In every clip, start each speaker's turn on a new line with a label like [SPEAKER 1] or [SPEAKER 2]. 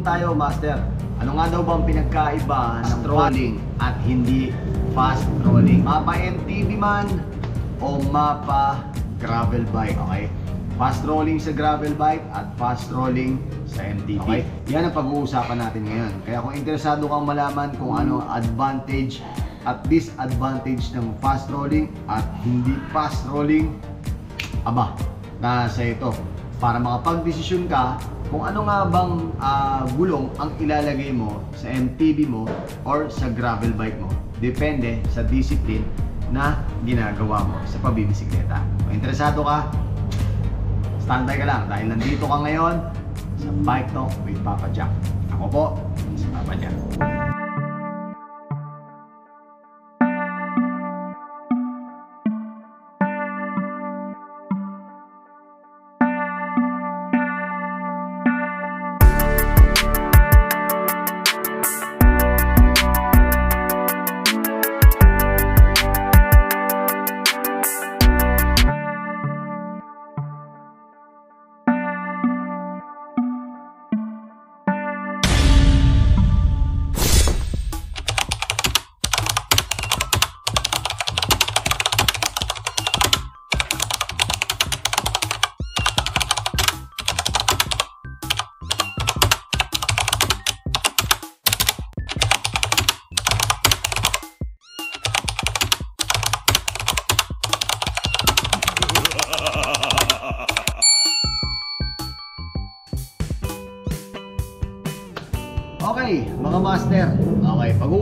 [SPEAKER 1] tayo, Master. Ano nga daw bang pinagkaiba ng rolling at hindi fast rolling? Mapa MTB man o mapa gravel bike, okay? Fast rolling sa gravel bike at fast rolling sa MTB. Okay? Yan ang pag-uusapan natin ngayon. Kaya kung interesado kang malaman kung ano advantage at disadvantage ng fast rolling at hindi fast rolling, aba, nasa ito. Para makapag-desisyon ka kung ano nga bang ah, gulong ang ilalagay mo sa MTB mo or sa gravel bike mo. Depende sa discipline na ginagawa mo sa pabibisikleta. Kung interesado ka, standby ka lang dahil nandito ka ngayon sa Bike Talk with Papa Jack. Ako po, si Papa Jack.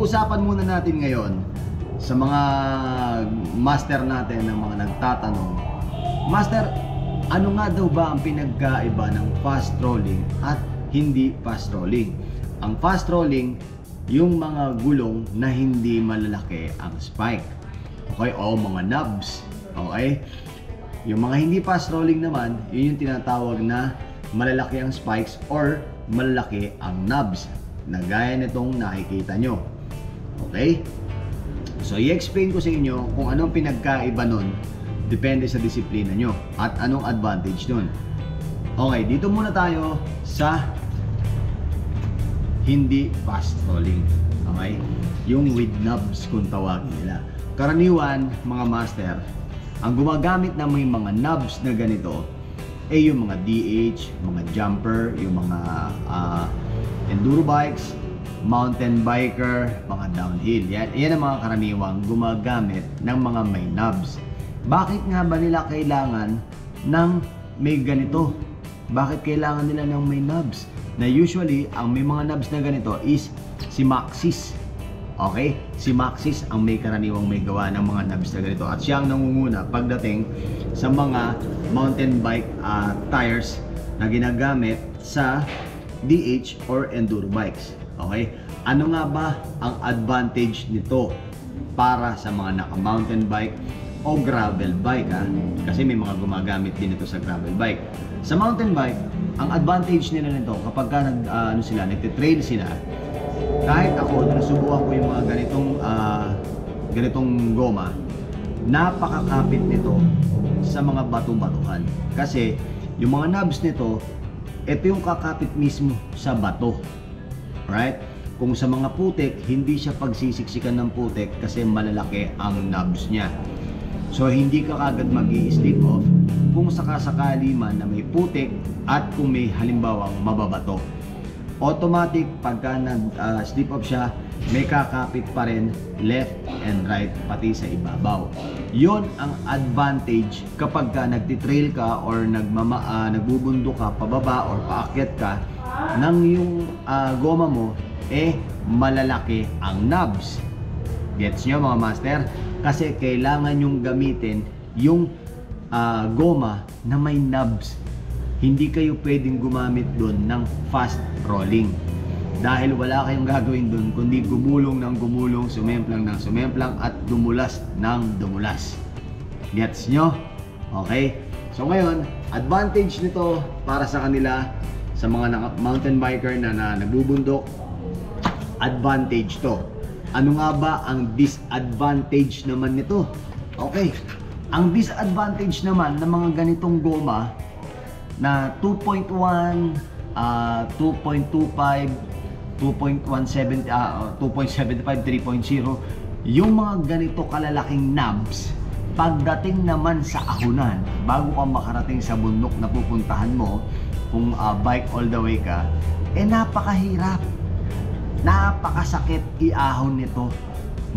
[SPEAKER 1] Okay, pag-uusapan muna natin ngayon sa mga master natin ng mga nagtatanong. Master, ano nga daw ba ang pinagkaiba ng fast rolling at hindi fast rolling? Ang fast rolling, yung mga gulong na hindi malalaki ang spike. Okay, o mga knobs. Okay? Yung mga hindi fast rolling naman, yun yung tinatawag na malalaki ang spikes or malalaki ang knobs na gaya nitong nakikita nyo. Okay? So, i-explain ko sa inyo kung anong pinagkaiba nun depende sa disiplina nyo at anong advantage nun. Okay, dito muna tayo sa hindi fast rolling. Okay? Yung with knobs kung tawagin nila. Karaniwan, mga master, ang gumagamit na may mga knobs na ganito ay yung mga DH, mga jumper, yung mga ah, enduro bikes, mountain biker, mga downhill. Yan, yan ang mga karaniwang gumagamit ng mga may knobs. Bakit nga ba nila kailangan ng may ganito? Bakit kailangan nila ng may knobs? Na usually, ang may mga knobs na ganito is si Maxis. Okay? Si Maxis ang may karaniwang may gawa ng mga knobs na ganito. At siya ang nangunguna pagdating sa mga mountain bike ah, tires na ginagamit sa DH or enduro bikes. Okay? Ano nga ba ang advantage nito para sa mga naka-mountain bike o gravel bike ha? Kasi may mga gumagamit din ito sa gravel bike. Sa mountain bike, ang advantage nila nito kapag ka nag, ah, ano sila, nagtitrail sila, kahit ako, nasubukan ko yung mga ganitong ah, ganitong goma, napakakapit nito sa mga bato-batuhan. Kasi yung mga knobs nito, ito yung kakapit mismo sa bato. Right? Kung sa mga putik, hindi siya pagsisiksikan ng putik kasi malalaki ang knobs niya. So hindi ka kagad mag slip off kung sakasakali man na may putik at kung may halimbawang mababato. Automatic pagka nag-slip off siya, may kakapit pa rin left and right pati sa ibabaw. Yon ang advantage kapag ka nagtitrail ka or nagmama, ah, nagbubundo ka pababa or paakyat ka nang yung ah, goma mo eh malalaki ang knobs. Gets nyo mga master? Kasi kailangan yung gamitin yung ah, goma na may knobs. Hindi kayo pwedeng gumamit doon ng fast rolling. Dahil wala kayong gagawin doon kundi gumulong ng gumulong, sumemplang ng sumemplang at dumulas ng dumulas. Gets nyo? Okay? So ngayon, advantage nito para sa kanila sa mga mountain biker na, na nagbubundok, advantage to. Ano nga ba ang disadvantage naman nito? Okay. Ang disadvantage naman ng mga ganitong goma na 2.1 ah, 2.25, 2.170, ah, 2.75, 3.0. Yung mga ganito kalalaking knobs, pagdating naman sa ahunan, bago ka makarating sa bundok na pupuntahan mo, kung ah, bike all the way ka, eh napakahirap. Napakasakit iahon nito.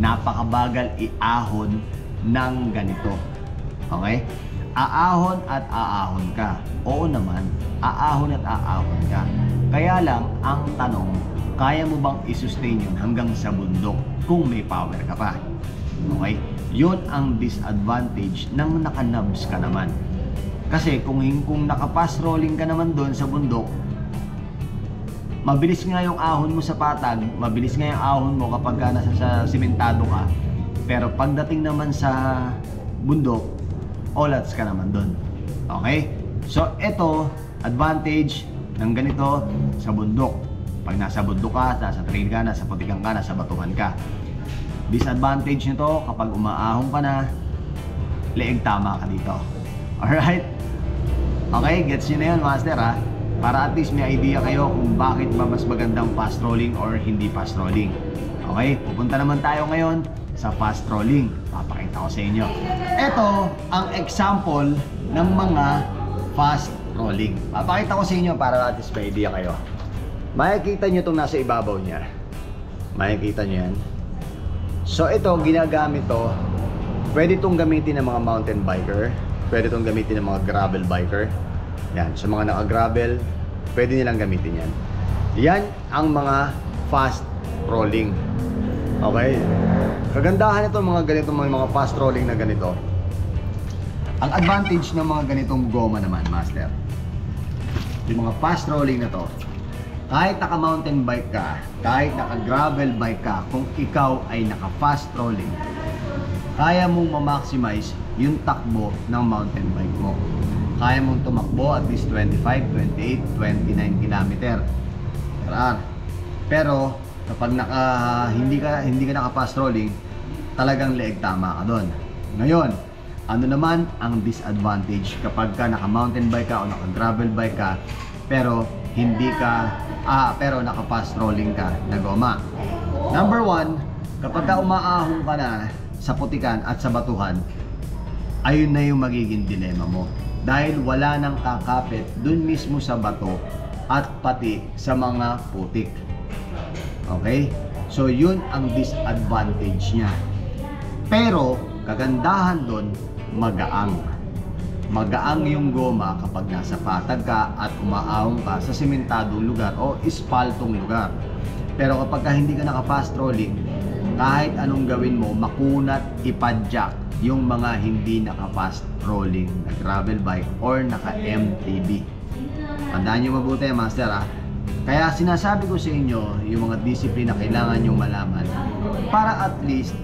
[SPEAKER 1] Napakabagal iahon ng ganito. Okay? Aahon at aahon ka. Oo naman, aahon at aahon ka. Kaya lang, ang tanong, kaya mo bang i-sustain yun hanggang sa bundok kung may power ka pa? Okay? Yun ang disadvantage ng nakanabs ka naman. Kasi kung, kung nakapass rolling ka naman doon sa bundok, mabilis nga yung ahon mo sa patag, mabilis nga yung ahon mo kapag ka nasa sa simentado ka. Pero pagdating naman sa bundok, olats ka naman doon. Okay? So, ito, advantage ng ganito sa bundok. Pag nasa bundok ka, nasa trail ka, nasa putikan ka, nasa batuhan ka. Disadvantage nito kapag umaahon ka na, leeg tama ka dito. Alright? Okay, gets nyo na yun, master ha? Para at least may idea kayo kung bakit ba mas magandang fast rolling or hindi fast rolling. Okay, pupunta naman tayo ngayon sa fast rolling. Papakita ko sa inyo. Ito ang example ng mga fast rolling. Papakita ko sa inyo para at least may idea kayo. Makikita nyo itong nasa ibabaw niya. Makikita nyo yan. So ito, ginagamit to. Pwede itong gamitin ng mga mountain biker. Pwede itong gamitin ng mga gravel biker. Yan, sa mga naka-gravel, pwede nilang gamitin yan. Yan ang mga fast rolling. Okay? Kagandahan ito mga ganito mga, mga fast rolling na ganito. Ang advantage ng mga ganitong goma naman, master. Yung mga fast rolling na to, kahit naka mountain bike ka, kahit naka gravel bike ka, kung ikaw ay naka fast rolling, kaya mong ma-maximize yung takbo ng mountain bike mo. Kaya mong tumakbo at least 25, 28, 29 km. Pero kapag naka hindi ka hindi ka naka fast rolling, talagang leeg tama ka doon. Ngayon, ano naman ang disadvantage kapag ka naka mountain bike ka o naka gravel bike ka pero hindi ka ah pero naka fast rolling ka na goma. Number one, kapag ka umaahon ka na sa putikan at sa batuhan, ayun na yung magiging dilema mo. Dahil wala nang kakapit dun mismo sa bato at pati sa mga putik. Okay? So yun ang disadvantage niya. Pero kagandahan doon, magaang. Magaang yung goma kapag nasa patag ka at umaahon ka sa sementadong lugar o ispaltong lugar. Pero kapag ka hindi ka naka-fast rolling, kahit anong gawin mo, makunat, ipadyak yung mga hindi naka-fast rolling na gravel bike or naka-MTB. Tandaan nyo mabuti, master ha. Kaya sinasabi ko sa inyo yung mga discipline na kailangan nyong malaman para at least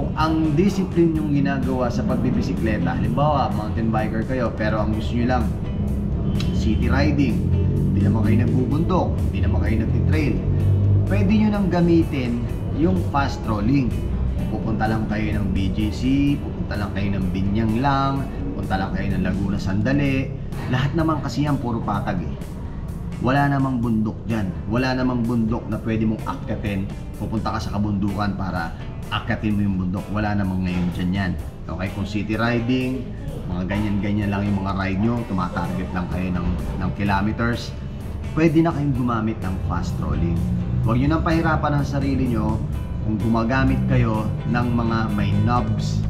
[SPEAKER 1] kung ang discipline yung ginagawa sa pagbibisikleta, halimbawa mountain biker kayo pero ang gusto nyo lang city riding, hindi naman kayo nagbubundok, hindi naman kayo nagtitrail, pwede nyo nang gamitin yung fast rolling. Pupunta lang kayo ng BGC, pupunta lang kayo ng Binyang lang, pupunta lang kayo ng Laguna Sandali. Lahat naman kasi yan puro patag eh. Wala namang bundok dyan. Wala namang bundok na pwede mong akyatin. Pupunta ka sa kabundukan para akyatin mo yung bundok. Wala namang ngayon dyan yan. Okay, kung city riding, mga ganyan-ganyan lang yung mga ride nyo, tumatarget lang kayo ng, ng kilometers, pwede na kayong gumamit ng fast rolling. Huwag nyo nang pahirapan ang sarili nyo kung gumagamit kayo ng mga may knobs.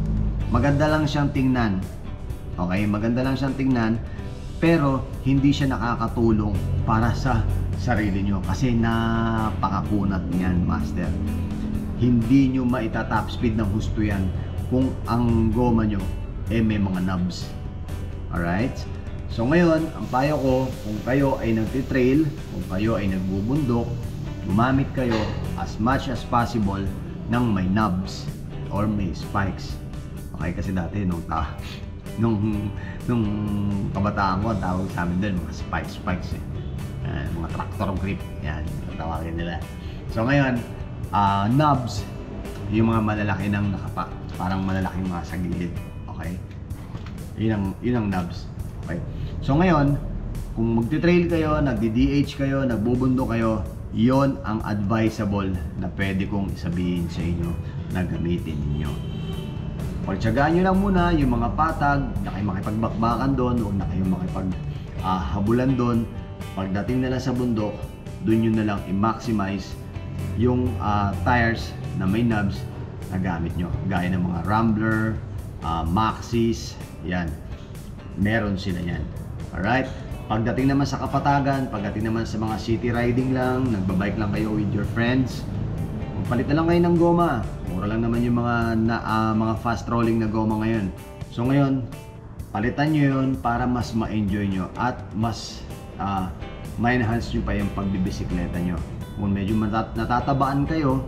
[SPEAKER 1] Maganda lang siyang tingnan. Okay, maganda lang siyang tingnan pero hindi siya nakakatulong para sa sarili nyo kasi napakakunat niyan, master. Hindi nyo maita-top speed ng husto yan kung ang goma nyo eh may mga knobs. Alright? So ngayon, ang payo ko, kung kayo ay nagtitrail, kung kayo ay nagbubundok, gumamit kayo as much as possible ng may knobs or may spikes. Okay, kasi dati nung ta nung nung kabataan ko, tawag sa amin doon, mga spikes, spikes eh. Yan, mga tractor grip, yan, tawagin nila. So ngayon, ah knobs, yung mga malalaki ng nakapa, parang malalaking mga sa gilid. Okay? Yun ang, yun ang knobs. Okay? So ngayon, kung magte-trail kayo, nagdi-DH kayo, nagbubundo kayo, yon ang advisable na pwede kong isabihin sa inyo na gamitin ninyo. Pagtsagaan nyo lang muna yung mga patag, na kayo makipagbakbakan doon, huwag na kayo makipaghabulan doon. Pagdating na lang sa bundok, doon nyo na lang i-maximize yung ah, tires na may knobs na gamit nyo. Gaya ng mga Rambler, ah, Maxis, yan. Meron sila yan. Alright? Pagdating naman sa kapatagan, pagdating naman sa mga city riding lang, nagbabike lang kayo with your friends, magpalit na lang kayo ng goma. Mura lang naman yung mga na, ah, mga fast rolling na goma ngayon. So ngayon, palitan nyo yun para mas ma-enjoy nyo at mas ah, ma-enhance nyo pa yung pagbibisikleta nyo. Kung medyo natatabaan kayo,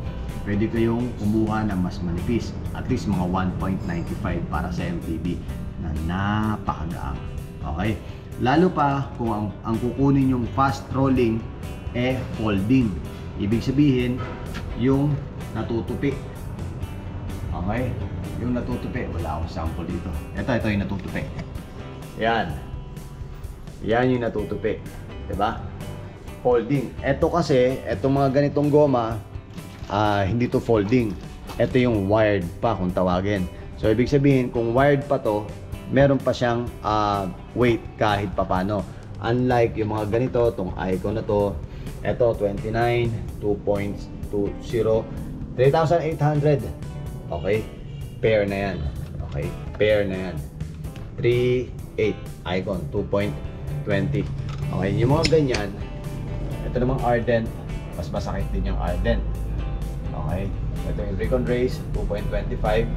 [SPEAKER 1] pwede kayong kumuha ng mas manipis. At least mga 1.95 para sa MTB na napakagaang. Okay? Lalo pa kung ang, ang kukunin yung fast rolling eh folding. Ibig sabihin, yung natutupi. Okay? Yung natutupi. Wala akong sample dito. Ito, ito yung natutupi. Yan. Yan yung natutupi. 'Di ba? Folding. Ito kasi, itong mga ganitong goma, ah, hindi to folding. Ito yung wired pa kung tawagin. So, ibig sabihin, kung wired pa to, meron pa siyang ah, weight kahit papano. Unlike yung mga ganito, tong icon na to, ito 29, 2.20, 3,800. Okay? Pair na yan. Okay? Pair na yan. 3.8 icon, 2.20. Okay, yung mga ganyan, ito namang Ardent, mas masakit din yung Ardent. Okay? Ito yung Recon Race, 2.25,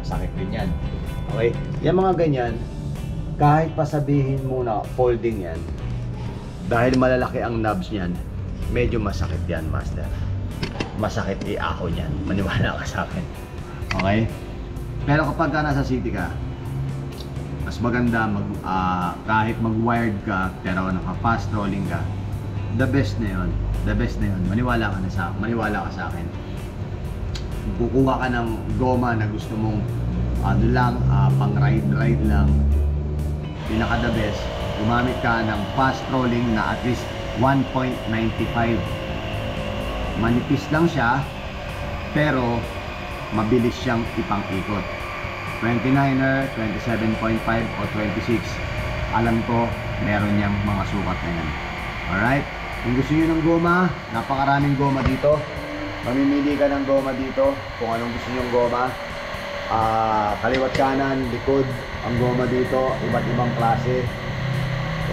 [SPEAKER 1] masakit din yan. Okay? Yung mga ganyan, kahit pasabihin mo na folding yan, dahil malalaki ang knobs niyan, medyo masakit yan, master. Masakit i-ako niyan. Maniwala ka sa akin. Okay? Pero kapag ka nasa city ka, mas maganda mag ah, kahit mag-wired ka pero naka-fast rolling ka. The best na 'yon. The best na 'yon. Maniwala ka na sa maniwala ka sa akin. Kukuha ka ng goma na gusto mong ano lang, ah, pang ride ride lang. Pinaka the best. Gumamit ka ng fast rolling na at least 1.95. Manipis lang siya pero mabilis siyang ipang-ikot. 29er, 27.5 o 26. Alam ko, meron niyang mga sukat na yan. Alright? Kung gusto niyo ng goma, napakaraming goma dito. Mamimili ka ng goma dito kung anong gusto niyong goma. Ah, kaliwat kanan, likod, ang goma dito, iba't ibang klase.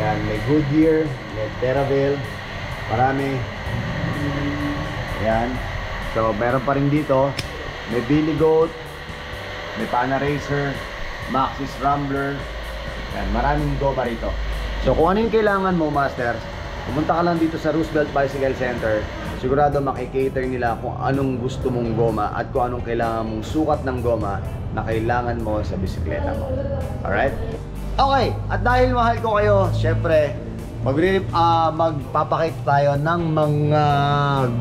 [SPEAKER 1] Yan, may Goodyear, may Terraville, marami. Yan. So, meron pa rin dito, may Billy Goat, may Pana Racer, Maxis Rambler. Yan, maraming goma rito. So kung ano yung kailangan mo, Master, pumunta ka lang dito sa Roosevelt Bicycle Center. Sigurado makikater nila kung anong gusto mong goma at kung anong kailangan mong sukat ng goma na kailangan mo sa bisikleta mo. Alright? Okay, at dahil mahal ko kayo, syempre, magre ah, magpapakita tayo ng mga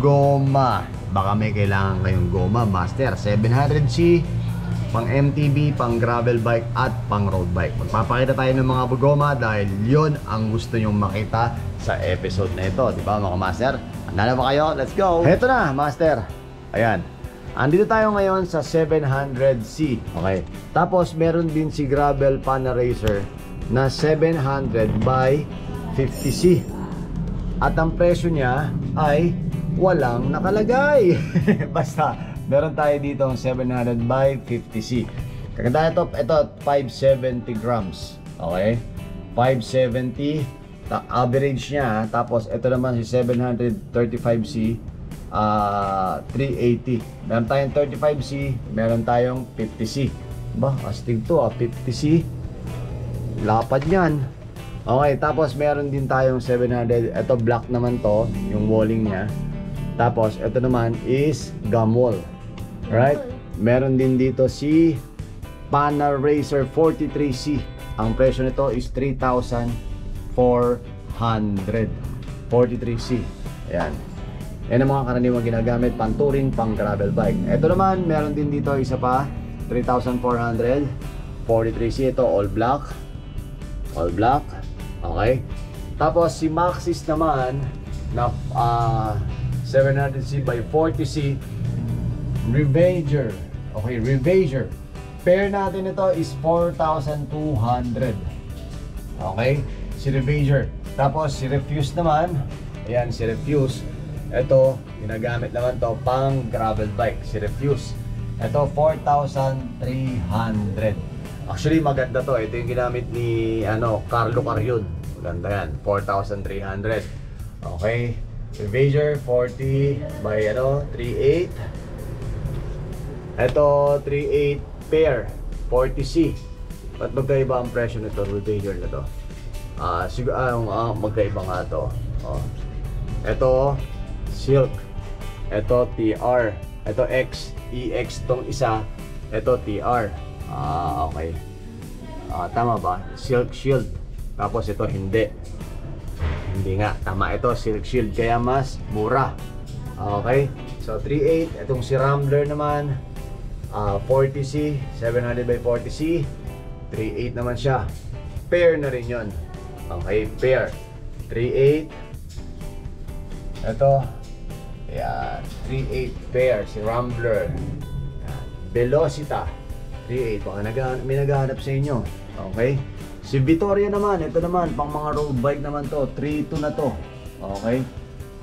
[SPEAKER 1] goma. Baka may kailangan kayong goma, Master. 700C, pang MTB, pang gravel bike at pang road bike. Magpapakita tayo ng mga goma dahil yon ang gusto nyong makita sa episode na ito. Di ba mga master? Handa ba kayo? Let's go! Heto na, master. Ayan. Andito tayo ngayon sa 700C. Okay. Tapos meron din si Gravel Pana Racer na 700 by 50C. At ang presyo niya ay walang nakalagay. Basta meron tayo dito ang 700 by 50C. Kaganda ito, ito 570 grams. Okay? 570 ta- average niya. Tapos ito naman si 735C ah 380. Meron tayong 35C, meron tayong 50C. Ba, astig to ah, 50C. Lapad niyan. Okay, tapos meron din tayong 700. Ito black naman to, yung walling niya. Tapos ito naman is wall. Right? Meron din dito si Pana Racer 43C. Ang presyo nito is 3,400. 43C. Ayan. Yan ang mga karaniwang ginagamit pang touring, pang gravel bike. Ito naman, meron din dito isa pa, 3,400. 43C ito, all black. All black. Okay. Tapos si Maxis naman na ah, 700C by 40C Revager. Okay, Revager. Pair natin ito is 4,200. Okay? Si Revager. Tapos si Refuse naman, ayan si Refuse. Ito, ginagamit naman to pang gravel bike, si Refuse. Ito, 4,300. Actually, maganda to. Ito yung ginamit ni ano, Carlo Carion. Maganda yan. 4,300. Okay. Revager, 40 by ano, 38. Ito, 38 pair. 40C. Ba't magkaiba ang presyo nito, Revager na to? Ah, siguro ah, ah, magkaiba nga to. Oh. Ito, silk. Ito, TR. Ito, X. EX tong isa. Ito, TR. Ah, okay. Ah, tama ba? Silk Shield. Tapos ito, hindi. Hindi nga. Tama ito, Silk Shield. Kaya mas mura. Okay. So, 3.8. Itong si Rambler naman. ah 40C. 700 by 40C. 3.8 naman siya. Pair na rin yon. Okay, pair. 3.8. Ito. Ayan. 3.8 pair. Si Rambler. Velocita. 3.8. Baka naghahanap, may naghahanap sa inyo. Okay. Si Vittoria naman. Ito naman. Pang mga road bike naman to. 3.2 na to. Okay.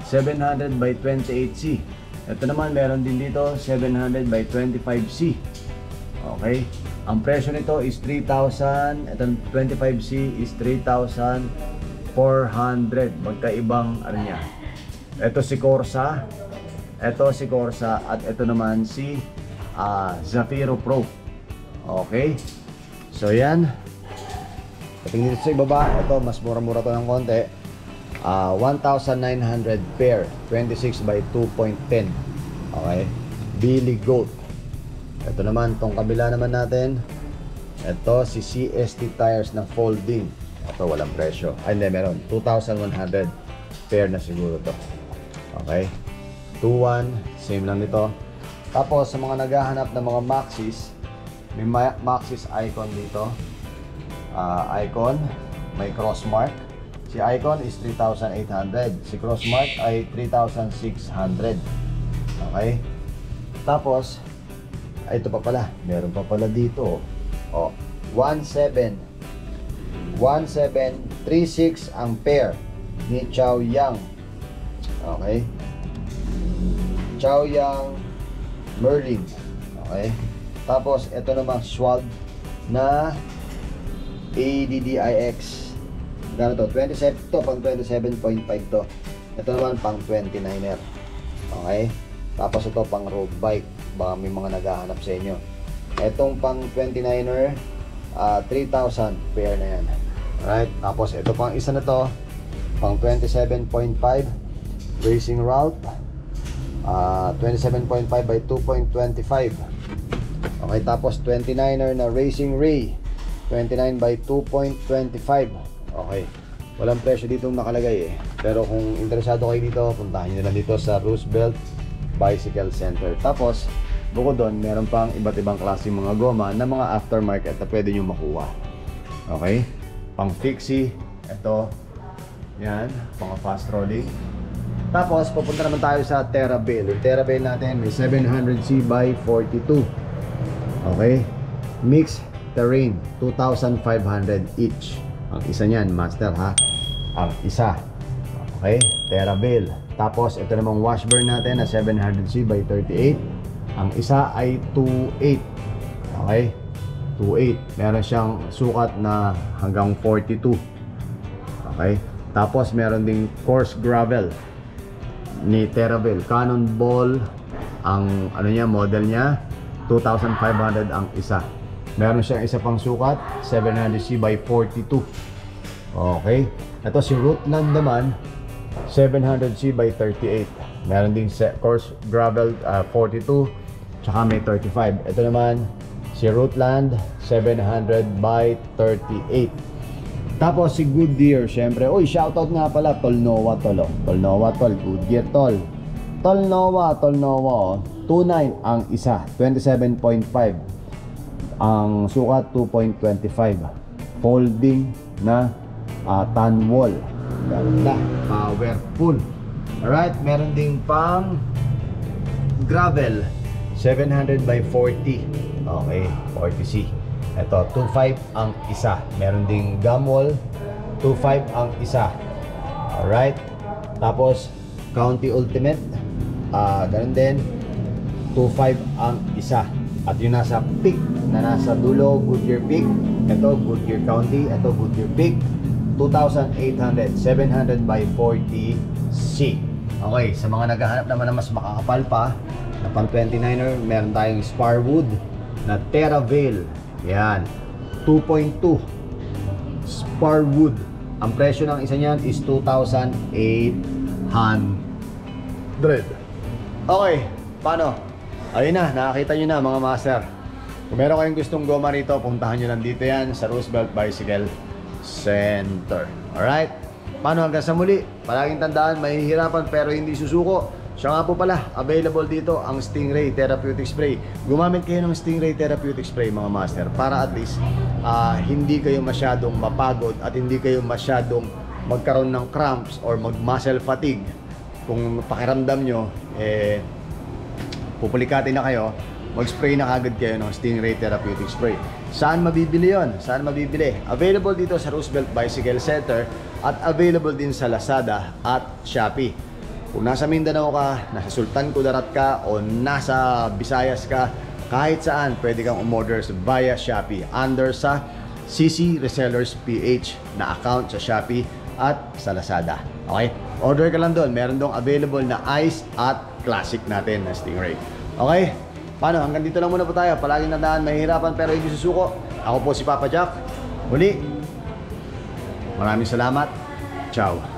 [SPEAKER 1] 700 by 28C. Ito naman. Meron din dito. 700 by 25C. Okay. Ang presyo nito is 3,000. Itong 25C is 3,400. Magkaibang ano niya. Ito si Corsa. Ito si Corsa. At ito naman si ah, Zafiro Pro. Okay. So yan. Patingin dito sa ibaba. Ito mas mura-mura to ng konti. Ah, 1,900 pair. 26 by 2.10. Okay. Billy Goat. Ito naman, tong kabila naman natin. Ito, si CST tires na folding. Ito, walang presyo. Ay, hindi, meron. 2,100 pair na siguro to. Okay. 2,1. Same lang nito. Tapos, sa mga naghahanap ng mga Maxis, may ma- Maxis icon dito. Ah, icon. May cross mark. Si icon is 3,800. Si cross mark ay 3,600. Okay. Tapos, ito pa pala. Meron pa pala dito. Oh, 17. 1736 ang pair ni Chow Yang. Okay? Chow Yang Merlin. Okay? Tapos, ito namang swag na ADDIX. Gano to? 27 to, pang 27.5 to. Ito naman pang 29er. Okay? Tapos ito pang road bike. Baka may mga naghahanap sa inyo. Itong pang 29er, ah, 3,000 pair na yan. Alright? Tapos ito pang isa na to, pang 27.5 racing route. Ah, 27.5 by 2.25. Okay, tapos 29er na racing ray. 29 by 2.25. Okay. Walang presyo dito nakalagay eh. Pero kung interesado kayo dito, puntahan nyo na dito sa Roosevelt Bicycle Center. Tapos, bukod doon, meron pang iba't ibang klase mga goma na mga aftermarket na pwede nyo makuha. Okay? Pang fixie, ito, yan, mga fast rolling. Tapos, pupunta naman tayo sa Terrabil. Yung Terrabil natin, may 700C by 42. Okay? Mixed terrain, 2,500 each. Ang isa niyan, master ha. Ang isa. Okay? Terrabil. Tapos, ito namang washburn natin na 700C by 38. Ang isa ay 28. Okay? 28. Meron siyang sukat na hanggang 42. Okay? Tapos, meron ding coarse gravel ni Terrabil. Cannonball ang ano niya, model niya 2,500 ang isa. Meron siyang isa pang sukat, 700C by 42. Okay. Ito si Rootland naman, 700C by 38. Meron ding se- course gravel ah, 42, tsaka may 35. Ito naman si Rootland, 700 by 38. Tapos si Goodyear, syempre. Uy, shoutout nga pala, Tol Noah Tol. oh. Tol Goodyear Tol. Tol Noah, Tol Noah. oh. 29 ang isa, 27.5. Ang sukat 2.25. Folding na uh, tan wall. Ganda. Powerful. Alright, meron ding pang gravel. 700 by 40. Okay, 40C. Ito, 2.5 ang isa. Meron ding gum wall. 2.5 ang isa. Alright. Tapos, County Ultimate. Ah, ganun din. 2.5 ang isa. At yung nasa peak na nasa dulo, Goodyear Peak. Ito, Goodyear County. Ito, Goodyear Peak. 2,800. 700 by 40C. Okay, sa mga naghahanap naman na mas makakapal pa, na pang 29er, meron tayong Sparwood na Terravale. Yan. 2.2 Sparwood. Ang presyo ng isa niyan is 2,800. Okay, paano? Ayun na, nakakita nyo na mga master. Kung meron kayong gustong goma rito, puntahan nyo lang dito yan sa Roosevelt Bicycle Center. Alright? Paano hanggang sa muli? Palaging tandaan, mahihirapan pero hindi susuko. Siya nga po pala, available dito ang Stingray Therapeutic Spray. Gumamit kayo ng Stingray Therapeutic Spray mga master para at least ah, hindi kayo masyadong mapagod at hindi kayo masyadong magkaroon ng cramps or mag-muscle fatigue. Kung pakiramdam nyo, eh, pupulikatin na kayo, mag-spray na agad kayo ng Stingray Therapeutic Spray. Saan mabibili yon? Saan mabibili? Available dito sa Roosevelt Bicycle Center at available din sa Lazada at Shopee. Kung nasa Mindanao ka, nasa Sultan Kudarat ka, o nasa Visayas ka, kahit saan pwede kang umorder via Shopee under sa CC Resellers PH na account sa Shopee at sa Lazada. Okay? Order ka lang doon. Meron doon available na ice at classic natin na Stingray. Okay? Paano? Hanggang dito lang muna po tayo. Palaging nandaan, mahihirapan pero hindi susuko. Ako po si Papa Jack. Muli, maraming salamat. Ciao.